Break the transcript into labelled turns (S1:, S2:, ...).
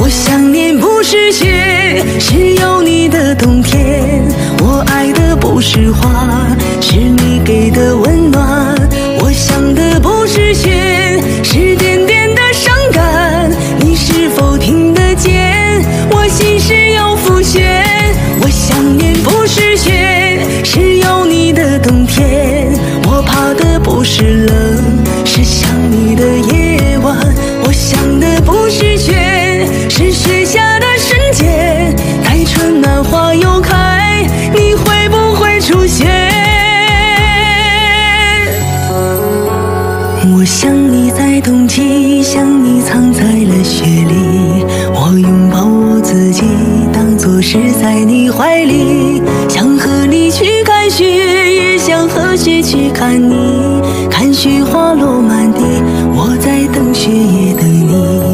S1: 我想念不是雪，是有你的冬天。我爱的不是花，是你给的温暖。我想的不是雪，是点点的伤感。你是否听得见？我心事又浮现。我想念不是雪，是有你的冬天。我怕的不是冷，花又开，你会不会出现？我想你在冬季，想你藏在了雪里。我拥抱我自己，当作是在你怀里。想和你去看雪，也想和雪去看你。看雪花落满地，我在等雪也等你。